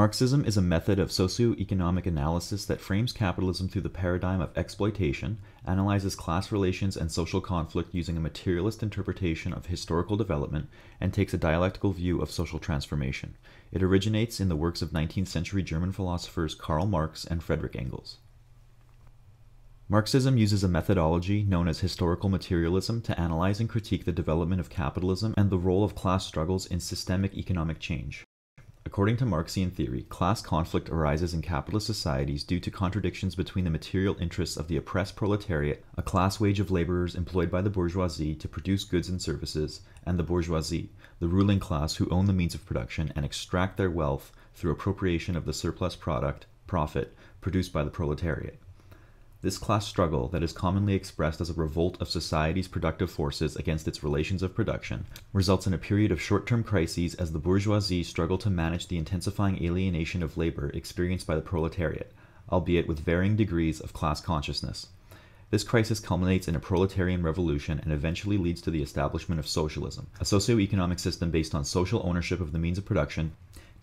Marxism is a method of socio-economic analysis that frames capitalism through the paradigm of exploitation, analyzes class relations and social conflict using a materialist interpretation of historical development, and takes a dialectical view of social transformation. It originates in the works of 19th century German philosophers Karl Marx and Friedrich Engels. Marxism uses a methodology known as historical materialism to analyze and critique the development of capitalism and the role of class struggles in systemic economic change. According to Marxian theory, class conflict arises in capitalist societies due to contradictions between the material interests of the oppressed proletariat, a class wage of laborers employed by the bourgeoisie to produce goods and services, and the bourgeoisie, the ruling class who own the means of production and extract their wealth through appropriation of the surplus product, profit, produced by the proletariat. This class struggle, that is commonly expressed as a revolt of society's productive forces against its relations of production, results in a period of short term crises as the bourgeoisie struggle to manage the intensifying alienation of labor experienced by the proletariat, albeit with varying degrees of class consciousness. This crisis culminates in a proletarian revolution and eventually leads to the establishment of socialism, a socio-economic system based on social ownership of the means of production,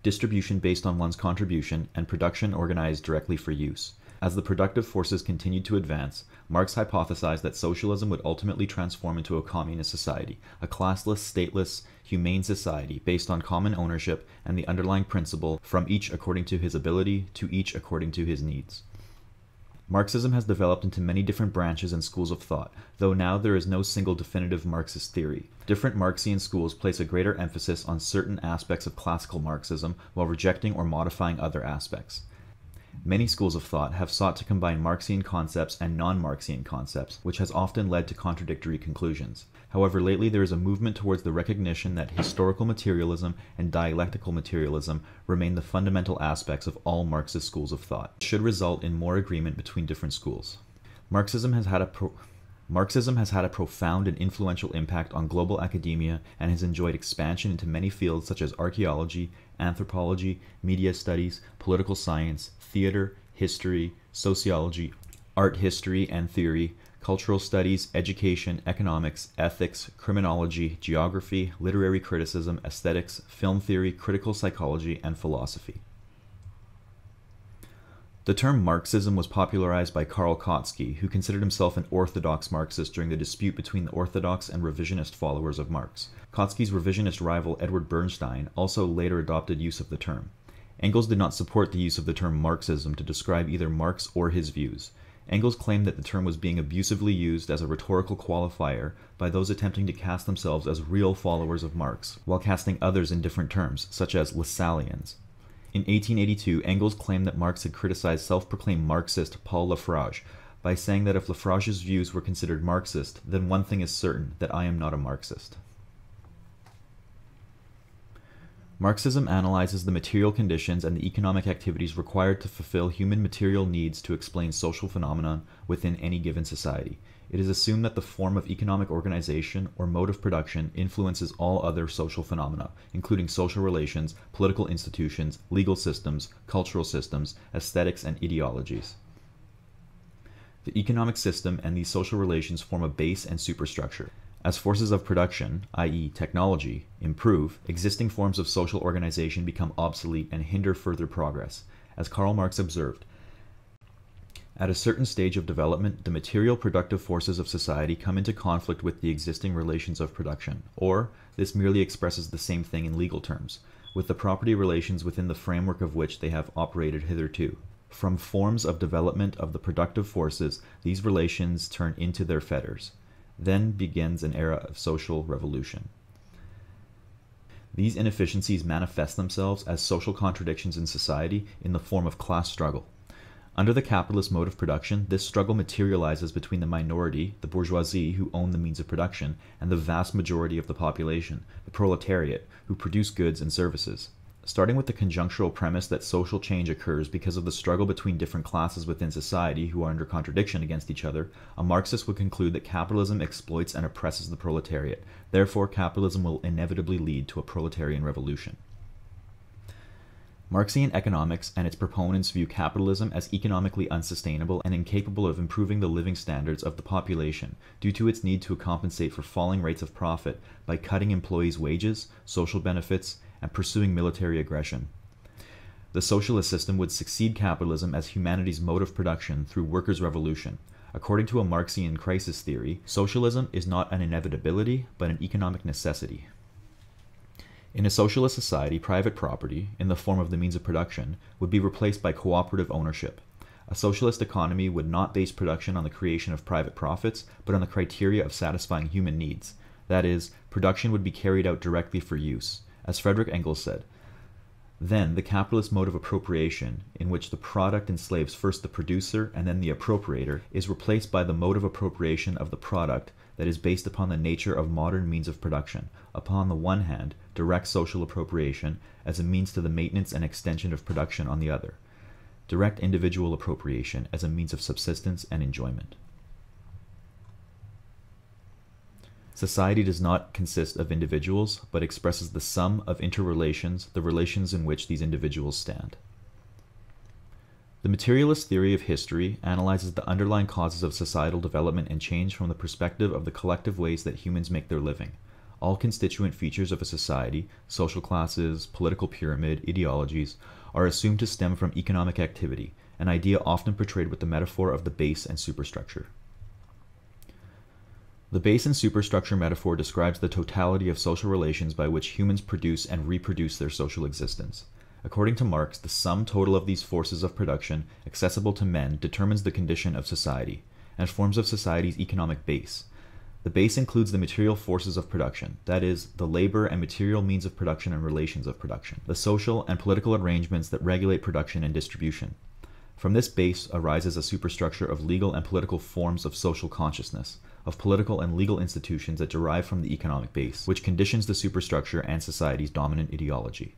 distribution based on one's contribution, and production organized directly for use. As the productive forces continued to advance, Marx hypothesized that socialism would ultimately transform into a communist society, a classless, stateless, humane society based on common ownership and the underlying principle from each according to his ability to each according to his needs. Marxism has developed into many different branches and schools of thought, though now there is no single definitive Marxist theory. Different Marxian schools place a greater emphasis on certain aspects of classical Marxism while rejecting or modifying other aspects. Many schools of thought have sought to combine Marxian concepts and non Marxian concepts, which has often led to contradictory conclusions. However, lately there is a movement towards the recognition that historical materialism and dialectical materialism remain the fundamental aspects of all Marxist schools of thought, it should result in more agreement between different schools. Marxism has had a Marxism has had a profound and influential impact on global academia and has enjoyed expansion into many fields such as archaeology, anthropology, media studies, political science, theater, history, sociology, art history and theory, cultural studies, education, economics, ethics, criminology, geography, literary criticism, aesthetics, film theory, critical psychology, and philosophy. The term Marxism was popularized by Karl Kautsky, who considered himself an orthodox Marxist during the dispute between the orthodox and revisionist followers of Marx. Kautsky's revisionist rival Edward Bernstein also later adopted use of the term. Engels did not support the use of the term Marxism to describe either Marx or his views. Engels claimed that the term was being abusively used as a rhetorical qualifier by those attempting to cast themselves as real followers of Marx, while casting others in different terms, such as Lassalleans. In 1882, Engels claimed that Marx had criticized self proclaimed Marxist Paul Lafargue by saying that if Lafargue's views were considered Marxist, then one thing is certain that I am not a Marxist. Marxism analyzes the material conditions and the economic activities required to fulfill human material needs to explain social phenomena within any given society. It is assumed that the form of economic organization or mode of production influences all other social phenomena, including social relations, political institutions, legal systems, cultural systems, aesthetics, and ideologies. The economic system and these social relations form a base and superstructure. As forces of production, i.e., technology, improve, existing forms of social organization become obsolete and hinder further progress. As Karl Marx observed, at a certain stage of development, the material productive forces of society come into conflict with the existing relations of production, or, this merely expresses the same thing in legal terms, with the property relations within the framework of which they have operated hitherto. From forms of development of the productive forces, these relations turn into their fetters. Then begins an era of social revolution. These inefficiencies manifest themselves as social contradictions in society in the form of class struggle. Under the capitalist mode of production, this struggle materializes between the minority, the bourgeoisie, who own the means of production, and the vast majority of the population, the proletariat, who produce goods and services. Starting with the conjunctural premise that social change occurs because of the struggle between different classes within society who are under contradiction against each other, a Marxist would conclude that capitalism exploits and oppresses the proletariat. Therefore, capitalism will inevitably lead to a proletarian revolution. Marxian economics and its proponents view capitalism as economically unsustainable and incapable of improving the living standards of the population due to its need to compensate for falling rates of profit by cutting employees' wages, social benefits, and pursuing military aggression. The socialist system would succeed capitalism as humanity's mode of production through workers' revolution. According to a Marxian crisis theory, socialism is not an inevitability, but an economic necessity. In a socialist society, private property, in the form of the means of production, would be replaced by cooperative ownership. A socialist economy would not base production on the creation of private profits, but on the criteria of satisfying human needs. That is, production would be carried out directly for use. As Frederick Engels said, then the capitalist mode of appropriation, in which the product enslaves first the producer and then the appropriator, is replaced by the mode of appropriation of the product that is based upon the nature of modern means of production, upon the one hand, direct social appropriation as a means to the maintenance and extension of production on the other direct individual appropriation as a means of subsistence and enjoyment. Society does not consist of individuals, but expresses the sum of interrelations, the relations in which these individuals stand. The materialist theory of history analyzes the underlying causes of societal development and change from the perspective of the collective ways that humans make their living. All constituent features of a society, social classes, political pyramid, ideologies, are assumed to stem from economic activity, an idea often portrayed with the metaphor of the base and superstructure. The base and superstructure metaphor describes the totality of social relations by which humans produce and reproduce their social existence. According to Marx, the sum total of these forces of production accessible to men determines the condition of society, and forms of society's economic base, the base includes the material forces of production, that is, the labor and material means of production and relations of production, the social and political arrangements that regulate production and distribution. From this base arises a superstructure of legal and political forms of social consciousness, of political and legal institutions that derive from the economic base, which conditions the superstructure and society's dominant ideology.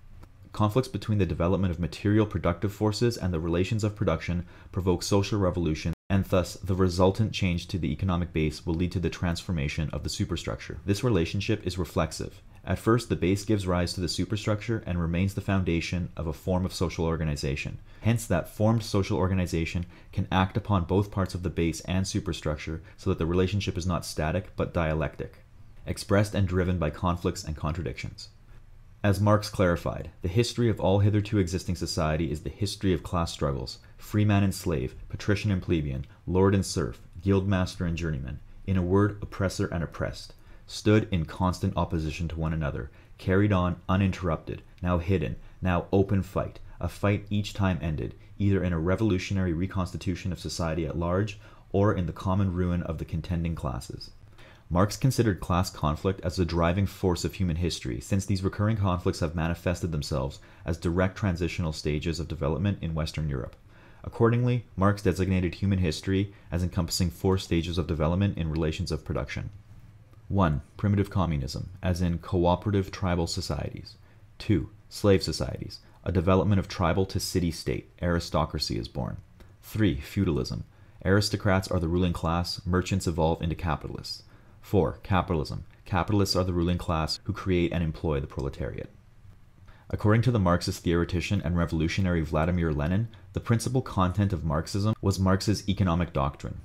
Conflicts between the development of material productive forces and the relations of production provoke social revolution and thus the resultant change to the economic base will lead to the transformation of the superstructure. This relationship is reflexive. At first, the base gives rise to the superstructure and remains the foundation of a form of social organization. Hence, that formed social organization can act upon both parts of the base and superstructure so that the relationship is not static but dialectic, expressed and driven by conflicts and contradictions. As Marx clarified, the history of all hitherto existing society is the history of class struggles, freeman and slave, patrician and plebeian, lord and serf, guildmaster and journeyman, in a word, oppressor and oppressed, stood in constant opposition to one another, carried on uninterrupted, now hidden, now open fight, a fight each time ended, either in a revolutionary reconstitution of society at large, or in the common ruin of the contending classes. Marx considered class conflict as the driving force of human history, since these recurring conflicts have manifested themselves as direct transitional stages of development in Western Europe. Accordingly, Marx designated human history as encompassing four stages of development in relations of production. 1. Primitive communism, as in cooperative tribal societies. 2. Slave societies, a development of tribal to city state, aristocracy is born. 3. Feudalism. Aristocrats are the ruling class, merchants evolve into capitalists. 4. Capitalism. Capitalists are the ruling class who create and employ the proletariat. According to the Marxist theoretician and revolutionary Vladimir Lenin, the principal content of Marxism was Marx's economic doctrine.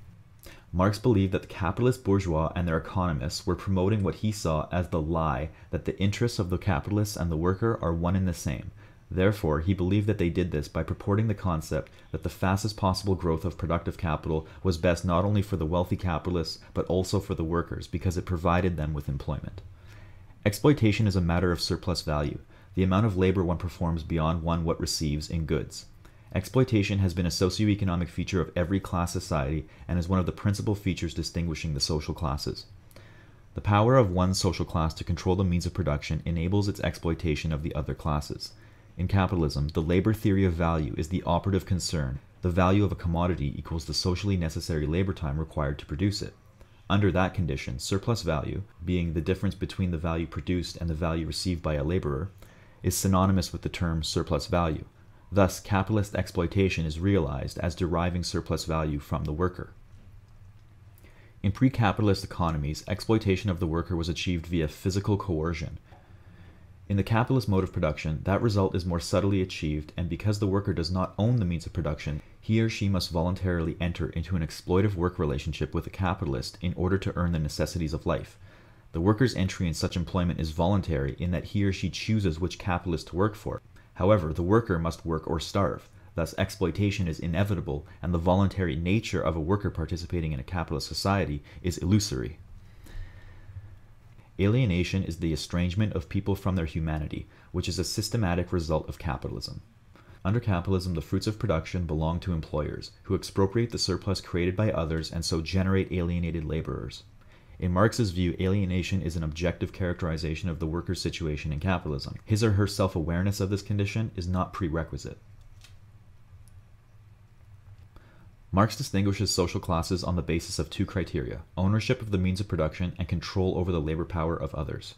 Marx believed that the capitalist bourgeois and their economists were promoting what he saw as the lie that the interests of the capitalist and the worker are one and the same, Therefore, he believed that they did this by purporting the concept that the fastest possible growth of productive capital was best not only for the wealthy capitalists, but also for the workers, because it provided them with employment. Exploitation is a matter of surplus value, the amount of labor one performs beyond one what receives in goods. Exploitation has been a socio-economic feature of every class society and is one of the principal features distinguishing the social classes. The power of one social class to control the means of production enables its exploitation of the other classes. In capitalism, the labor theory of value is the operative concern. The value of a commodity equals the socially necessary labor time required to produce it. Under that condition, surplus value, being the difference between the value produced and the value received by a laborer, is synonymous with the term surplus value. Thus, capitalist exploitation is realized as deriving surplus value from the worker. In pre capitalist economies, exploitation of the worker was achieved via physical coercion, in the capitalist mode of production, that result is more subtly achieved, and because the worker does not own the means of production, he or she must voluntarily enter into an exploitive work relationship with a capitalist in order to earn the necessities of life. The worker's entry in such employment is voluntary in that he or she chooses which capitalist to work for. However, the worker must work or starve. Thus, exploitation is inevitable, and the voluntary nature of a worker participating in a capitalist society is illusory. Alienation is the estrangement of people from their humanity, which is a systematic result of capitalism. Under capitalism, the fruits of production belong to employers, who expropriate the surplus created by others and so generate alienated laborers. In Marx's view, alienation is an objective characterization of the worker's situation in capitalism. His or her self awareness of this condition is not prerequisite. Marx distinguishes social classes on the basis of two criteria ownership of the means of production and control over the labor power of others.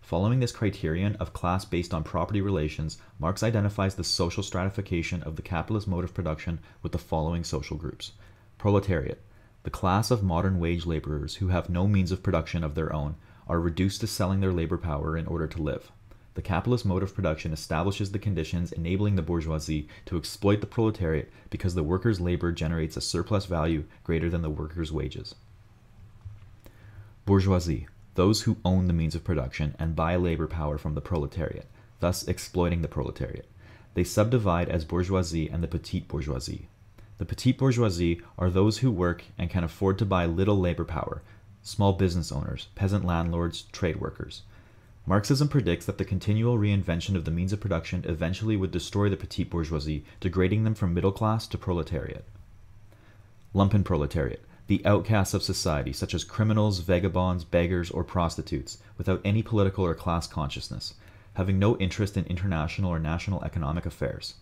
Following this criterion of class based on property relations, Marx identifies the social stratification of the capitalist mode of production with the following social groups proletariat, the class of modern wage laborers who have no means of production of their own, are reduced to selling their labor power in order to live. The capitalist mode of production establishes the conditions enabling the bourgeoisie to exploit the proletariat because the worker's labor generates a surplus value greater than the worker's wages. Bourgeoisie, those who own the means of production and buy labor power from the proletariat, thus exploiting the proletariat. They subdivide as bourgeoisie and the petite bourgeoisie. The petite bourgeoisie are those who work and can afford to buy little labor power, small business owners, peasant landlords, trade workers. Marxism predicts that the continual reinvention of the means of production eventually would destroy the petite bourgeoisie, degrading them from middle class to proletariat. Lumpen proletariat, the outcasts of society, such as criminals, vagabonds, beggars, or prostitutes, without any political or class consciousness, having no interest in international or national economic affairs.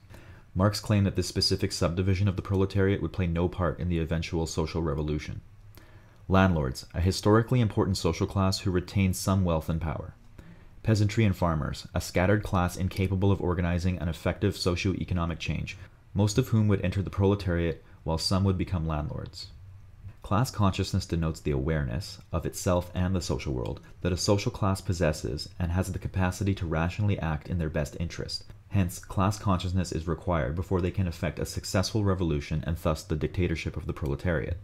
Marx claimed that this specific subdivision of the proletariat would play no part in the eventual social revolution. Landlords, a historically important social class who retained some wealth and power peasantry and farmers, a scattered class incapable of organizing an effective socio-economic change, most of whom would enter the proletariat while some would become landlords. Class consciousness denotes the awareness, of itself and the social world, that a social class possesses and has the capacity to rationally act in their best interest. Hence, class consciousness is required before they can effect a successful revolution and thus the dictatorship of the proletariat.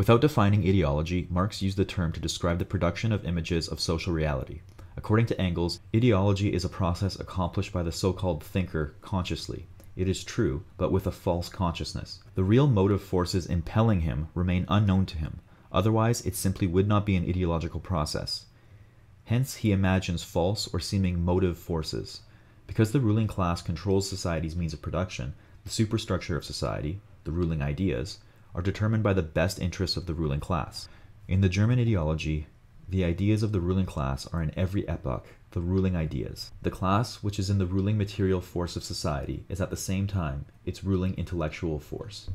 Without defining ideology, Marx used the term to describe the production of images of social reality. According to Engels, ideology is a process accomplished by the so called thinker consciously. It is true, but with a false consciousness. The real motive forces impelling him remain unknown to him, otherwise, it simply would not be an ideological process. Hence, he imagines false or seeming motive forces. Because the ruling class controls society's means of production, the superstructure of society, the ruling ideas, are determined by the best interests of the ruling class. In the German ideology, the ideas of the ruling class are in every epoch the ruling ideas. The class which is in the ruling material force of society is at the same time its ruling intellectual force.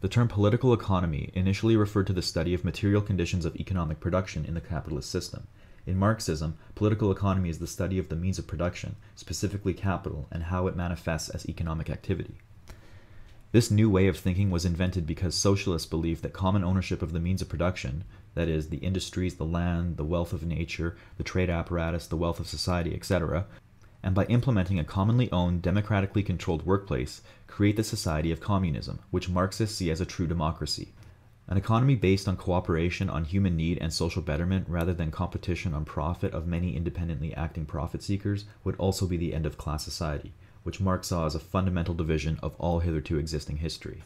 The term political economy initially referred to the study of material conditions of economic production in the capitalist system. In Marxism, political economy is the study of the means of production, specifically capital, and how it manifests as economic activity. This new way of thinking was invented because socialists believed that common ownership of the means of production, that is, the industries, the land, the wealth of nature, the trade apparatus, the wealth of society, etc., and by implementing a commonly owned, democratically controlled workplace, create the society of communism, which Marxists see as a true democracy. An economy based on cooperation on human need and social betterment rather than competition on profit of many independently acting profit seekers would also be the end of class society which Marx saw as a fundamental division of all hitherto existing history.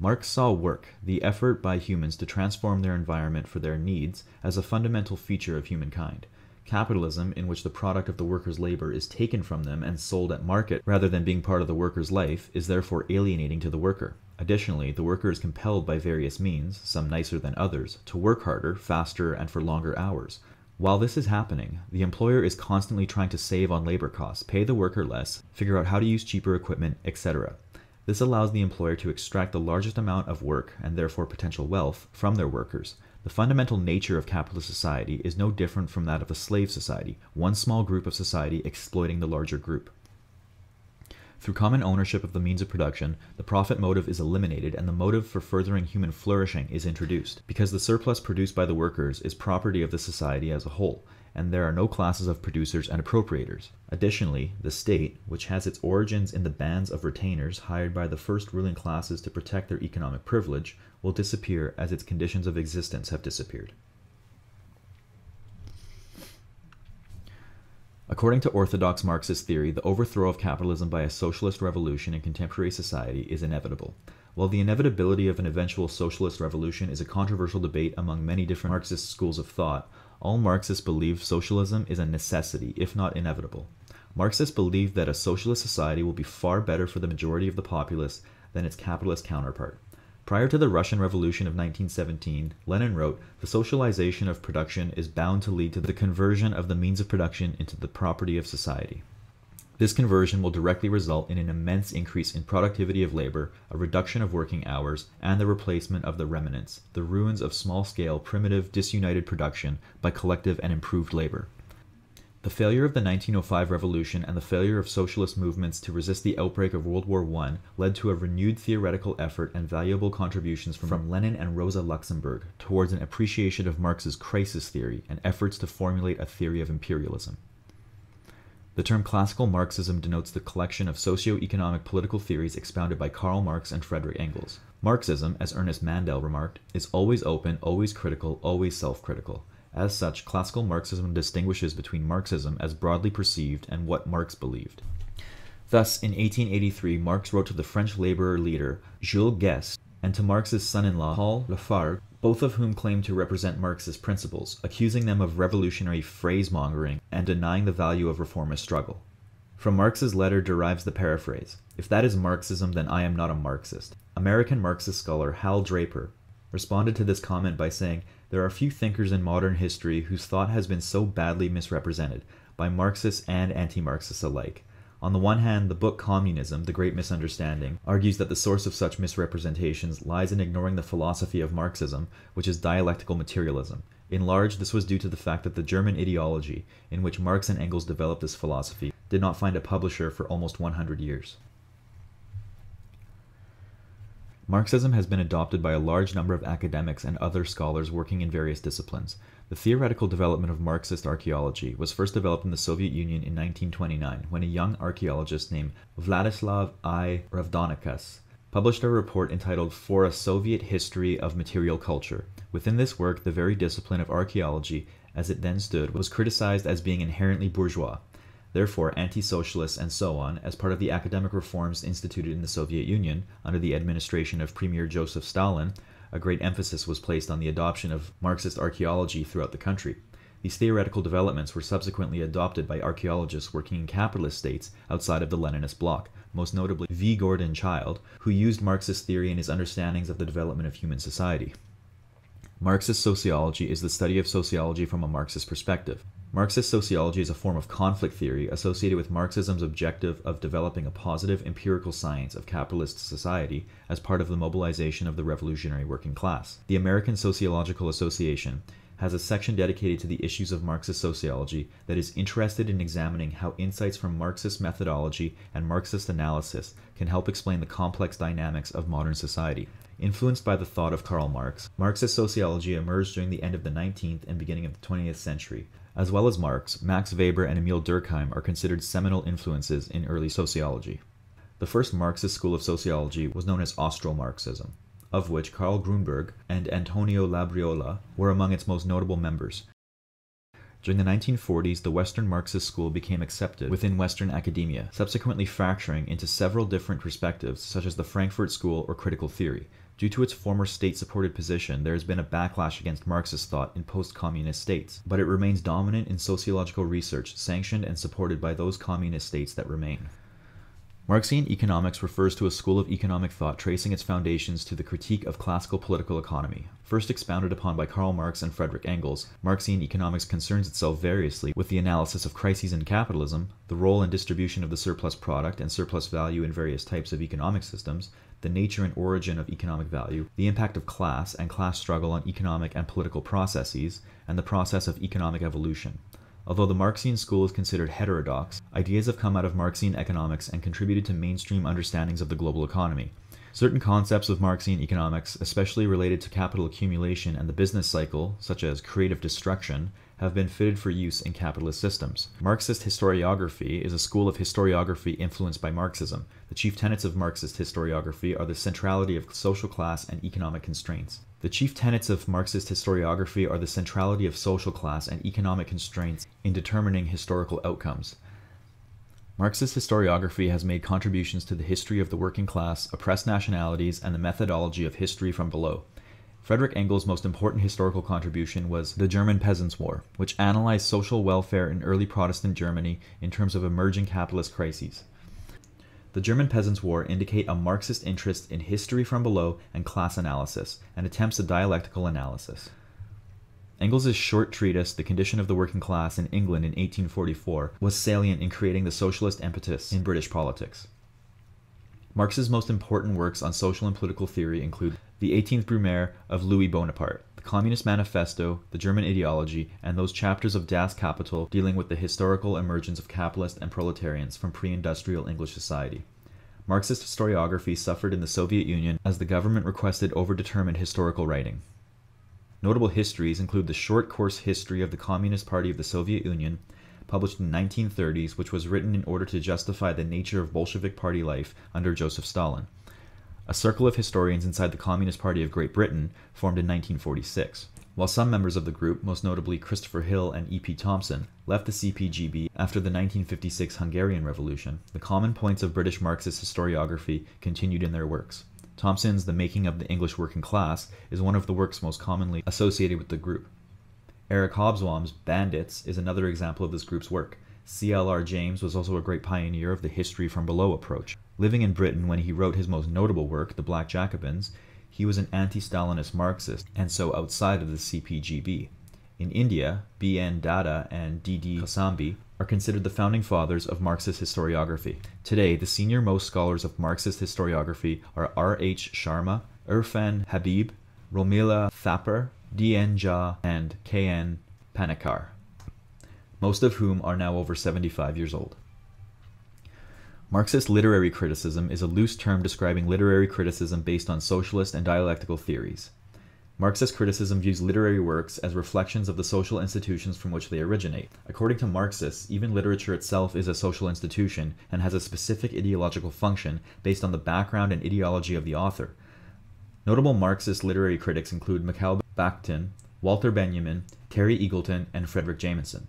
Marx saw work, the effort by humans to transform their environment for their needs, as a fundamental feature of humankind. Capitalism, in which the product of the worker's labor is taken from them and sold at market rather than being part of the worker's life, is therefore alienating to the worker. Additionally, the worker is compelled by various means, some nicer than others, to work harder, faster, and for longer hours, while this is happening, the employer is constantly trying to save on labor costs, pay the worker less, figure out how to use cheaper equipment, etc. This allows the employer to extract the largest amount of work, and therefore potential wealth, from their workers. The fundamental nature of capitalist society is no different from that of a slave society, one small group of society exploiting the larger group. Through common ownership of the means of production, the profit motive is eliminated and the motive for furthering human flourishing is introduced, because the surplus produced by the workers is property of the society as a whole, and there are no classes of producers and appropriators. Additionally, the state, which has its origins in the bands of retainers hired by the first ruling classes to protect their economic privilege, will disappear as its conditions of existence have disappeared. According to orthodox Marxist theory, the overthrow of capitalism by a socialist revolution in contemporary society is inevitable. While the inevitability of an eventual socialist revolution is a controversial debate among many different Marxist schools of thought, all Marxists believe socialism is a necessity, if not inevitable. Marxists believe that a socialist society will be far better for the majority of the populace than its capitalist counterpart. Prior to the Russian Revolution of 1917, Lenin wrote, The socialization of production is bound to lead to the conversion of the means of production into the property of society. This conversion will directly result in an immense increase in productivity of labor, a reduction of working hours, and the replacement of the remnants, the ruins of small scale, primitive, disunited production, by collective and improved labor. The failure of the 1905 revolution and the failure of socialist movements to resist the outbreak of World War I led to a renewed theoretical effort and valuable contributions from, from Lenin and Rosa Luxemburg towards an appreciation of Marx's crisis theory and efforts to formulate a theory of imperialism. The term classical Marxism denotes the collection of socio-economic political theories expounded by Karl Marx and Frederick Engels. Marxism, as Ernest Mandel remarked, is always open, always critical, always self-critical. As such, classical Marxism distinguishes between Marxism as broadly perceived and what Marx believed. Thus, in 1883, Marx wrote to the French laborer leader Jules Guesde and to Marx's son-in-law Paul Lafargue, both of whom claimed to represent Marxist principles, accusing them of revolutionary phrase-mongering and denying the value of reformist struggle. From Marx's letter derives the paraphrase, If that is Marxism, then I am not a Marxist. American Marxist scholar Hal Draper responded to this comment by saying, there are few thinkers in modern history whose thought has been so badly misrepresented, by Marxists and anti Marxists alike. On the one hand, the book Communism, The Great Misunderstanding, argues that the source of such misrepresentations lies in ignoring the philosophy of Marxism, which is dialectical materialism. In large, this was due to the fact that the German ideology, in which Marx and Engels developed this philosophy, did not find a publisher for almost 100 years. Marxism has been adopted by a large number of academics and other scholars working in various disciplines. The theoretical development of Marxist archaeology was first developed in the Soviet Union in 1929 when a young archaeologist named Vladislav I. Ravdonikas published a report entitled For a Soviet History of Material Culture. Within this work, the very discipline of archaeology, as it then stood, was criticized as being inherently bourgeois therefore anti-socialists and so on, as part of the academic reforms instituted in the Soviet Union under the administration of Premier Joseph Stalin, a great emphasis was placed on the adoption of Marxist archaeology throughout the country. These theoretical developments were subsequently adopted by archaeologists working in capitalist states outside of the Leninist bloc, most notably V. Gordon Childe, who used Marxist theory in his understandings of the development of human society. Marxist sociology is the study of sociology from a Marxist perspective. Marxist sociology is a form of conflict theory associated with Marxism's objective of developing a positive empirical science of capitalist society as part of the mobilization of the revolutionary working class. The American Sociological Association has a section dedicated to the issues of Marxist sociology that is interested in examining how insights from Marxist methodology and Marxist analysis can help explain the complex dynamics of modern society. Influenced by the thought of Karl Marx, Marxist sociology emerged during the end of the 19th and beginning of the 20th century, as well as Marx, Max Weber and Emil Durkheim are considered seminal influences in early sociology. The first Marxist school of sociology was known as Austro-Marxism, of which Karl Grunberg and Antonio Labriola were among its most notable members. During the 1940s, the Western Marxist school became accepted within Western academia, subsequently fracturing into several different perspectives, such as the Frankfurt School or critical theory, Due to its former state supported position, there has been a backlash against Marxist thought in post communist states, but it remains dominant in sociological research, sanctioned and supported by those communist states that remain. Marxian economics refers to a school of economic thought tracing its foundations to the critique of classical political economy. First expounded upon by Karl Marx and Frederick Engels, Marxian economics concerns itself variously with the analysis of crises in capitalism, the role and distribution of the surplus product and surplus value in various types of economic systems, the nature and origin of economic value, the impact of class and class struggle on economic and political processes, and the process of economic evolution. Although the Marxian school is considered heterodox, ideas have come out of Marxian economics and contributed to mainstream understandings of the global economy. Certain concepts of Marxian economics, especially related to capital accumulation and the business cycle, such as creative destruction, have been fitted for use in capitalist systems. Marxist historiography is a school of historiography influenced by Marxism. The chief tenets of Marxist historiography are the centrality of social class and economic constraints. The chief tenets of Marxist historiography are the centrality of social class and economic constraints in determining historical outcomes. Marxist historiography has made contributions to the history of the working class, oppressed nationalities, and the methodology of history from below. Frederick Engels' most important historical contribution was The German Peasants' War, which analyzed social welfare in early Protestant Germany in terms of emerging capitalist crises. The German Peasants' War indicate a Marxist interest in history from below and class analysis, and attempts a dialectical analysis. Engels' short treatise, The Condition of the Working Class in England in 1844, was salient in creating the socialist impetus in British politics. Marx's most important works on social and political theory include the 18th Brumaire of Louis Bonaparte, the Communist Manifesto, the German Ideology, and those chapters of Das Kapital dealing with the historical emergence of capitalists and proletarians from pre-industrial English society. Marxist historiography suffered in the Soviet Union as the government requested overdetermined historical writing. Notable histories include the short course history of the Communist Party of the Soviet Union, published in the 1930s, which was written in order to justify the nature of Bolshevik party life under Joseph Stalin. A circle of historians inside the Communist Party of Great Britain formed in 1946. While some members of the group, most notably Christopher Hill and E.P. Thompson, left the CPGB after the 1956 Hungarian Revolution, the common points of British Marxist historiography continued in their works. Thompson's The Making of the English Working Class is one of the works most commonly associated with the group. Eric Hobsbawm's Bandits is another example of this group's work. C.L.R. James was also a great pioneer of the history from below approach. Living in Britain when he wrote his most notable work, The Black Jacobins, he was an anti-Stalinist Marxist, and so outside of the CPGB. In India, B.N. Datta and D.D. Kosambi are considered the founding fathers of Marxist historiography. Today, the senior most scholars of Marxist historiography are R.H. Sharma, Irfan Habib, Romila Thapar, D.N. Jha, and K.N. Panikkar, most of whom are now over 75 years old. Marxist literary criticism is a loose term describing literary criticism based on socialist and dialectical theories. Marxist criticism views literary works as reflections of the social institutions from which they originate. According to Marxists, even literature itself is a social institution and has a specific ideological function based on the background and ideology of the author. Notable Marxist literary critics include Mikhail Bakhtin, Walter Benjamin, Terry Eagleton, and Fredric Jameson.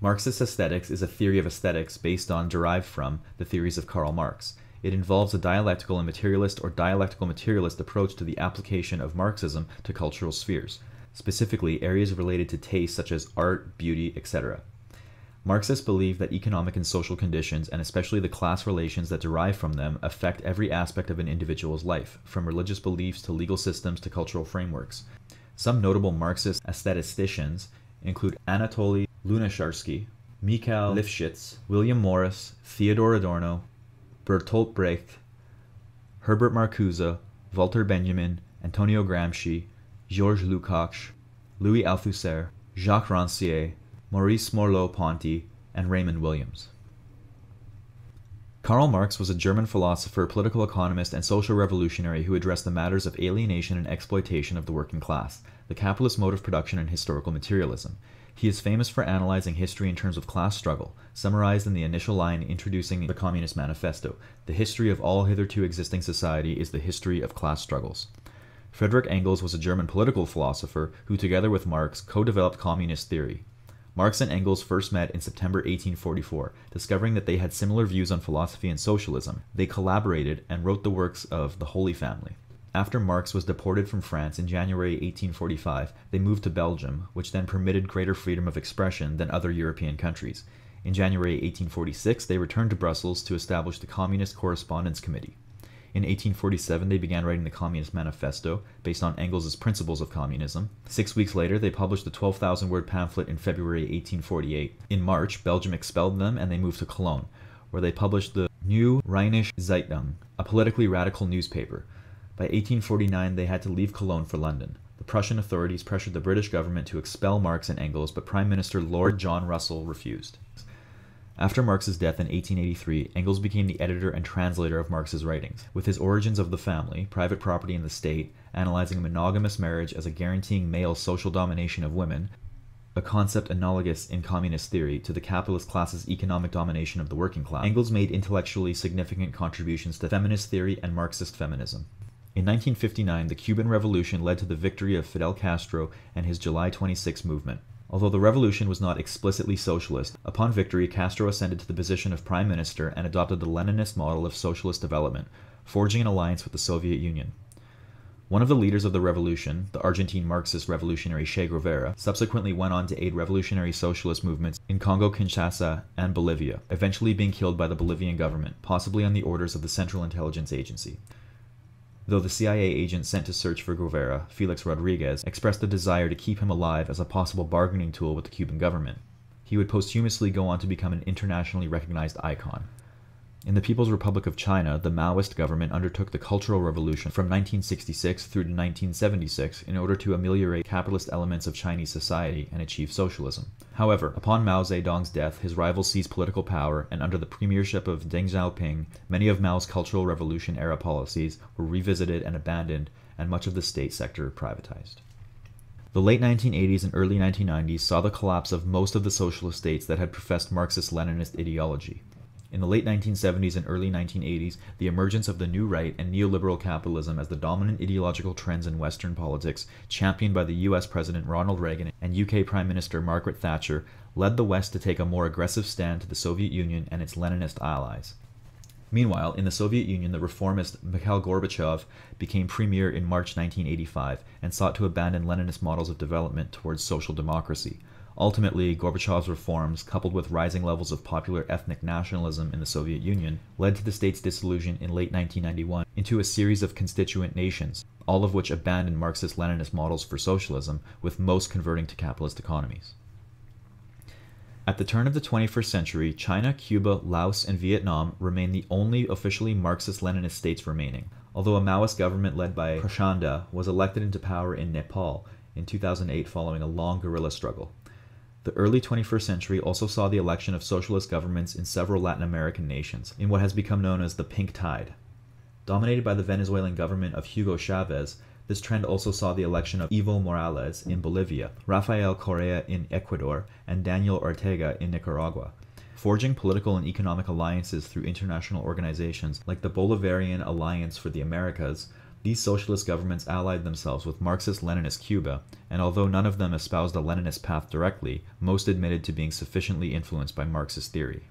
Marxist aesthetics is a theory of aesthetics based on, derived from, the theories of Karl Marx. It involves a dialectical and materialist or dialectical materialist approach to the application of Marxism to cultural spheres, specifically areas related to taste such as art, beauty, etc. Marxists believe that economic and social conditions, and especially the class relations that derive from them, affect every aspect of an individual's life, from religious beliefs to legal systems to cultural frameworks. Some notable Marxist aestheticians include Anatoly Lunacharsky, Mikhail Lifshitz, William Morris, Theodor Adorno, Bertolt Brecht, Herbert Marcuse, Walter Benjamin, Antonio Gramsci, Georges Lukács, Louis Althusser, Jacques Rancière, Maurice Merleau-Ponty, and Raymond Williams. Karl Marx was a German philosopher, political economist, and social revolutionary who addressed the matters of alienation and exploitation of the working class, the capitalist mode of production, and historical materialism. He is famous for analyzing history in terms of class struggle, summarized in the initial line introducing the Communist Manifesto The history of all hitherto existing society is the history of class struggles. Frederick Engels was a German political philosopher who, together with Marx, co developed communist theory. Marx and Engels first met in September 1844. Discovering that they had similar views on philosophy and socialism, they collaborated and wrote the works of The Holy Family. After Marx was deported from France in January 1845, they moved to Belgium, which then permitted greater freedom of expression than other European countries. In January 1846, they returned to Brussels to establish the Communist Correspondence Committee. In 1847, they began writing the Communist Manifesto, based on Engels' principles of communism. Six weeks later, they published the 12,000 word pamphlet in February 1848. In March, Belgium expelled them and they moved to Cologne, where they published the New Rheinische Zeitung, a politically radical newspaper. By 1849, they had to leave Cologne for London. The Prussian authorities pressured the British government to expel Marx and Engels, but Prime Minister Lord John Russell refused. After Marx's death in 1883, Engels became the editor and translator of Marx's writings, with his Origins of the Family, Private Property and the State, analyzing monogamous marriage as a guaranteeing male social domination of women, a concept analogous in communist theory to the capitalist class's economic domination of the working class. Engels made intellectually significant contributions to feminist theory and Marxist feminism. In 1959, the Cuban Revolution led to the victory of Fidel Castro and his July 26 movement. Although the revolution was not explicitly socialist, upon victory Castro ascended to the position of prime minister and adopted the Leninist model of socialist development, forging an alliance with the Soviet Union. One of the leaders of the revolution, the Argentine Marxist revolutionary Che Guevara, subsequently went on to aid revolutionary socialist movements in Congo Kinshasa and Bolivia, eventually being killed by the Bolivian government, possibly on the orders of the Central Intelligence Agency though the CIA agent sent to search for Guevara, Felix Rodriguez, expressed a desire to keep him alive as a possible bargaining tool with the Cuban government. He would posthumously go on to become an internationally recognized icon. In the People's Republic of China, the Maoist government undertook the Cultural Revolution from 1966 through to 1976 in order to ameliorate capitalist elements of Chinese society and achieve socialism. However, upon Mao Zedong's death, his rivals seized political power, and under the premiership of Deng Xiaoping, many of Mao's Cultural Revolution era policies were revisited and abandoned, and much of the state sector privatized. The late 1980s and early 1990s saw the collapse of most of the socialist states that had professed Marxist Leninist ideology. In the late 1970s and early 1980s, the emergence of the new right and neoliberal capitalism as the dominant ideological trends in Western politics, championed by the US President Ronald Reagan and UK Prime Minister Margaret Thatcher, led the West to take a more aggressive stand to the Soviet Union and its Leninist allies. Meanwhile, in the Soviet Union, the reformist Mikhail Gorbachev became premier in March 1985 and sought to abandon Leninist models of development towards social democracy. Ultimately, Gorbachev's reforms, coupled with rising levels of popular ethnic nationalism in the Soviet Union, led to the state's dissolution in late 1991 into a series of constituent nations, all of which abandoned Marxist Leninist models for socialism, with most converting to capitalist economies. At the turn of the 21st century, China, Cuba, Laos, and Vietnam remain the only officially Marxist Leninist states remaining, although a Maoist government led by Prachanda was elected into power in Nepal in 2008 following a long guerrilla struggle. The early 21st century also saw the election of socialist governments in several Latin American nations, in what has become known as the Pink Tide. Dominated by the Venezuelan government of Hugo Chavez, this trend also saw the election of Evo Morales in Bolivia, Rafael Correa in Ecuador, and Daniel Ortega in Nicaragua, forging political and economic alliances through international organizations like the Bolivarian Alliance for the Americas, these socialist governments allied themselves with Marxist Leninist Cuba, and although none of them espoused a Leninist path directly, most admitted to being sufficiently influenced by Marxist theory.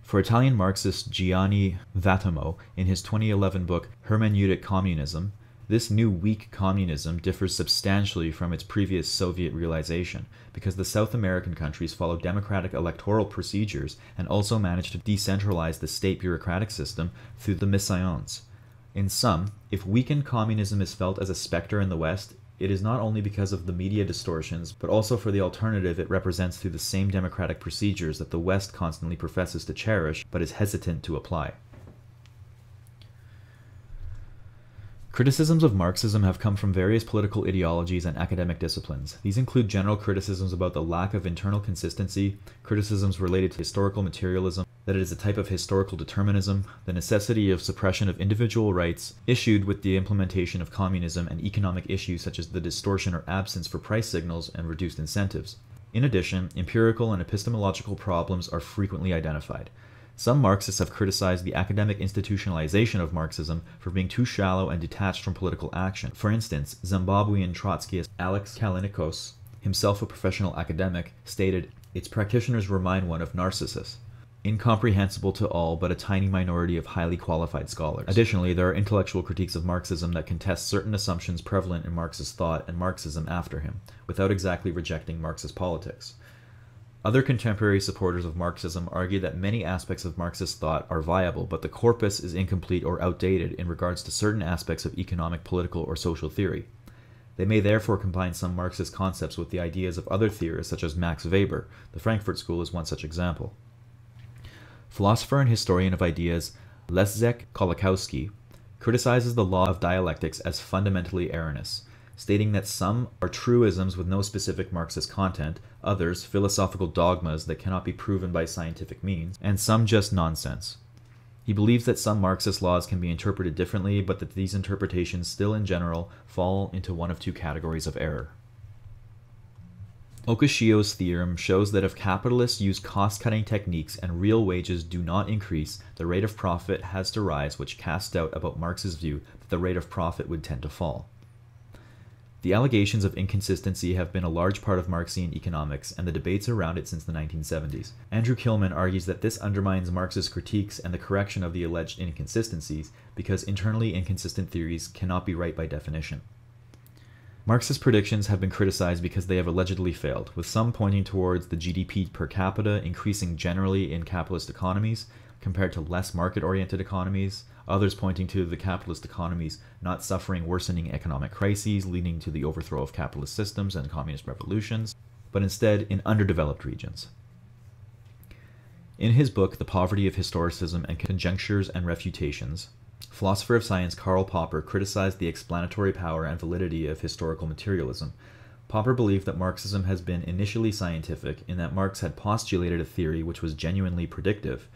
For Italian Marxist Gianni Vattimo, in his 2011 book Hermeneutic Communism, this new weak communism differs substantially from its previous Soviet realization because the South American countries follow democratic electoral procedures and also manage to decentralize the state bureaucratic system through the missions, in sum, if weakened communism is felt as a specter in the West, it is not only because of the media distortions, but also for the alternative it represents through the same democratic procedures that the West constantly professes to cherish but is hesitant to apply. Criticisms of Marxism have come from various political ideologies and academic disciplines. These include general criticisms about the lack of internal consistency, criticisms related to historical materialism, that it is a type of historical determinism, the necessity of suppression of individual rights, issued with the implementation of communism and economic issues such as the distortion or absence for price signals and reduced incentives. In addition, empirical and epistemological problems are frequently identified. Some Marxists have criticized the academic institutionalization of Marxism for being too shallow and detached from political action. For instance, Zimbabwean Trotskyist Alex Callinicos, himself a professional academic, stated, Its practitioners remind one of Narcissus incomprehensible to all but a tiny minority of highly qualified scholars. Additionally, there are intellectual critiques of Marxism that contest certain assumptions prevalent in Marxist thought and Marxism after him, without exactly rejecting Marxist politics. Other contemporary supporters of Marxism argue that many aspects of Marxist thought are viable, but the corpus is incomplete or outdated in regards to certain aspects of economic, political, or social theory. They may therefore combine some Marxist concepts with the ideas of other theorists such as Max Weber. The Frankfurt School is one such example. Philosopher and historian of ideas Leszek Kolakowski criticizes the law of dialectics as fundamentally erroneous, stating that some are truisms with no specific Marxist content, others philosophical dogmas that cannot be proven by scientific means, and some just nonsense. He believes that some Marxist laws can be interpreted differently, but that these interpretations still in general fall into one of two categories of error. Okishio's theorem shows that if capitalists use cost cutting techniques and real wages do not increase, the rate of profit has to rise, which casts doubt about Marx's view that the rate of profit would tend to fall. The allegations of inconsistency have been a large part of Marxian economics and the debates around it since the 1970s. Andrew Kliman argues that this undermines Marx's critiques and the correction of the alleged inconsistencies because internally inconsistent theories cannot be right by definition. Marx's predictions have been criticized because they have allegedly failed, with some pointing towards the GDP per capita increasing generally in capitalist economies compared to less market oriented economies, others pointing to the capitalist economies not suffering worsening economic crises leading to the overthrow of capitalist systems and communist revolutions, but instead in underdeveloped regions. In his book, The Poverty of Historicism and Conjectures and Refutations, philosopher of science Karl Popper criticized the explanatory power and validity of historical materialism. Popper believed that Marxism has been initially scientific in that Marx had postulated a theory which was genuinely predictive,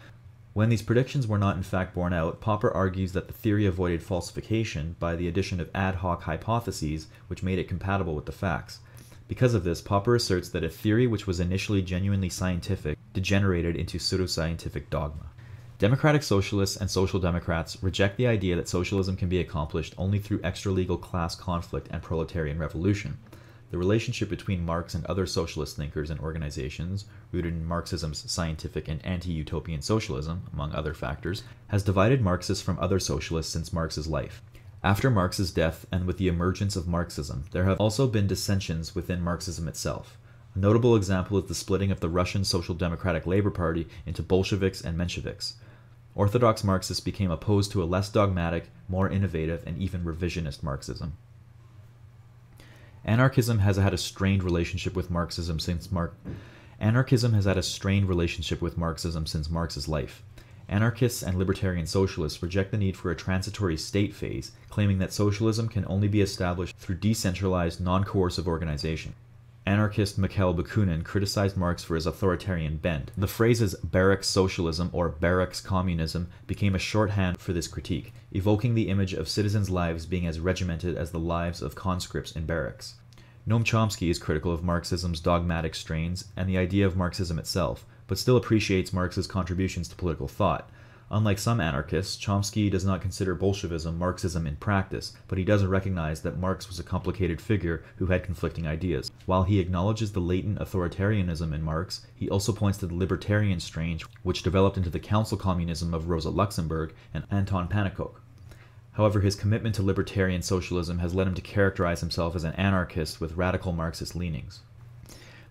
when these predictions were not in fact borne out, Popper argues that the theory avoided falsification by the addition of ad hoc hypotheses which made it compatible with the facts. Because of this, Popper asserts that a theory which was initially genuinely scientific degenerated into pseudoscientific dogma. Democratic socialists and social democrats reject the idea that socialism can be accomplished only through extralegal class conflict and proletarian revolution. The relationship between Marx and other socialist thinkers and organizations, rooted in Marxism's scientific and anti utopian socialism, among other factors, has divided Marxists from other socialists since Marx's life. After Marx's death and with the emergence of Marxism, there have also been dissensions within Marxism itself. A notable example is the splitting of the Russian Social Democratic Labor Party into Bolsheviks and Mensheviks. Orthodox Marxists became opposed to a less dogmatic, more innovative, and even revisionist Marxism. Anarchism has had a strained relationship with Marxism since Marx. Anarchism has had a strained relationship with Marxism since Marx's life. Anarchists and libertarian socialists reject the need for a transitory state phase, claiming that socialism can only be established through decentralized, non coercive organization. Anarchist Mikhail Bakunin criticized Marx for his authoritarian bent. The phrases barracks socialism or barracks communism became a shorthand for this critique, evoking the image of citizens' lives being as regimented as the lives of conscripts in barracks. Noam Chomsky is critical of Marxism's dogmatic strains and the idea of Marxism itself, but still appreciates Marx's contributions to political thought, Unlike some anarchists, Chomsky does not consider Bolshevism Marxism in practice, but he doesn't recognize that Marx was a complicated figure who had conflicting ideas. While he acknowledges the latent authoritarianism in Marx, he also points to the libertarian strain which developed into the council communism of Rosa Luxemburg and Anton Pannekoek. However, his commitment to libertarian socialism has led him to characterize himself as an anarchist with radical Marxist leanings.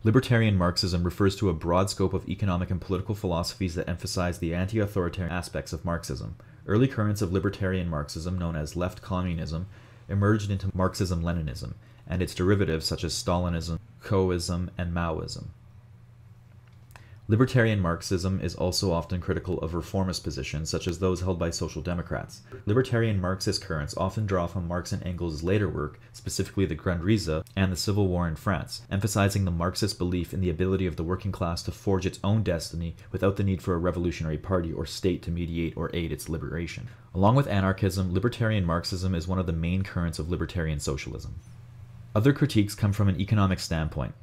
Libertarian Marxism refers to a broad scope of economic and political philosophies that emphasize the anti authoritarian aspects of Marxism. Early currents of libertarian Marxism, known as left communism, emerged into Marxism Leninism, and its derivatives such as Stalinism, Coism, and Maoism. Libertarian Marxism is also often critical of reformist positions, such as those held by social democrats. Libertarian Marxist currents often draw from Marx and Engels' later work, specifically the Grundrisse and the Civil War in France, emphasizing the Marxist belief in the ability of the working class to forge its own destiny without the need for a revolutionary party or state to mediate or aid its liberation. Along with anarchism, libertarian Marxism is one of the main currents of libertarian socialism. Other critiques come from an economic standpoint.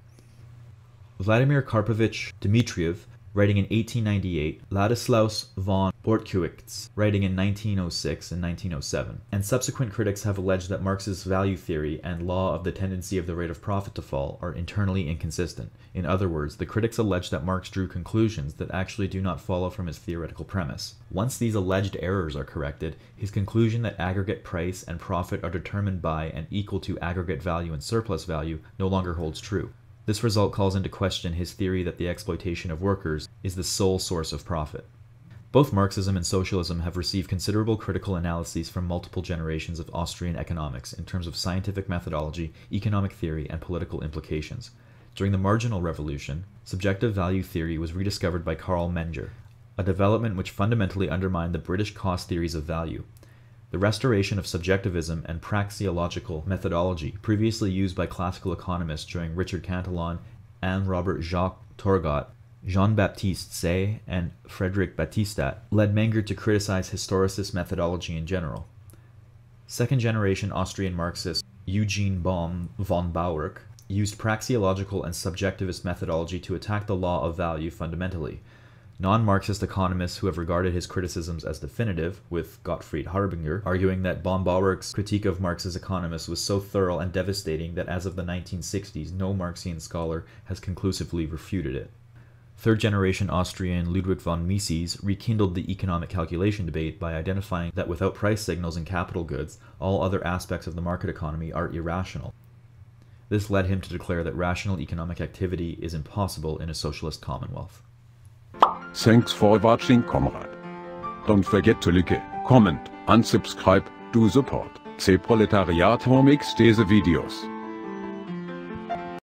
Vladimir Karpovich Dmitriev, writing in 1898, Ladislaus von Bortkiewicz, writing in 1906 and 1907, and subsequent critics have alleged that Marx's value theory and law of the tendency of the rate of profit to fall are internally inconsistent. In other words, the critics allege that Marx drew conclusions that actually do not follow from his theoretical premise. Once these alleged errors are corrected, his conclusion that aggregate price and profit are determined by and equal to aggregate value and surplus value no longer holds true. This result calls into question his theory that the exploitation of workers is the sole source of profit. Both Marxism and socialism have received considerable critical analyses from multiple generations of Austrian economics in terms of scientific methodology, economic theory, and political implications. During the Marginal Revolution, subjective value theory was rediscovered by Carl Menger, a development which fundamentally undermined the British cost theories of value. The restoration of subjectivism and praxeological methodology, previously used by classical economists during Richard Cantillon and Robert Jacques Turgot, Jean-Baptiste Say, and Frederick Bastiat, led Menger to criticize historicist methodology in general. Second generation Austrian Marxist Eugene Böhm von Bawerk used praxeological and subjectivist methodology to attack the law of value fundamentally. Non Marxist economists who have regarded his criticisms as definitive, with Gottfried Haberler, arguing that von Bawerk's critique of Marx's economists was so thorough and devastating that as of the 1960s, no Marxian scholar has conclusively refuted it. Third generation Austrian Ludwig von Mises rekindled the economic calculation debate by identifying that without price signals in capital goods, all other aspects of the market economy are irrational. This led him to declare that rational economic activity is impossible in a socialist commonwealth. Thanks for watching comrade. Don't forget to like, comment, and subscribe to support. C Proletariat makes these videos.